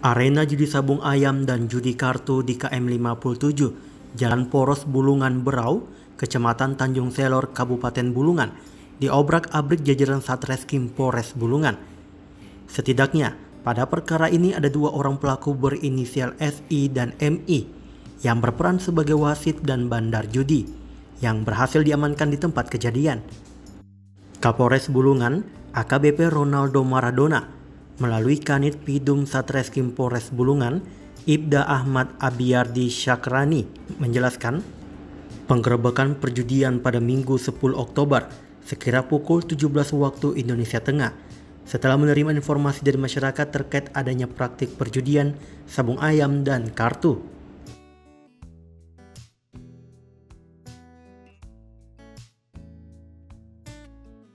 Arena judi sabung ayam dan judi kartu di KM 57, Jalan Poros Bulungan Berau, Kecamatan Tanjung Selor, Kabupaten Bulungan, diobrak-abrik jajaran Satreskrim Polres Bulungan. Setidaknya, pada perkara ini ada dua orang pelaku berinisial SI dan MI yang berperan sebagai wasit dan bandar judi yang berhasil diamankan di tempat kejadian. Kapolres Bulungan, AKBP Ronaldo Maradona, melalui Kanit Pidum Satreskrim Polres Bulungan, Ibda Ahmad Abiyardi Syakrani menjelaskan, penggerebekan perjudian pada Minggu 10 Oktober sekira pukul 17 waktu Indonesia Tengah setelah menerima informasi dari masyarakat terkait adanya praktik perjudian, sabung ayam, dan kartu.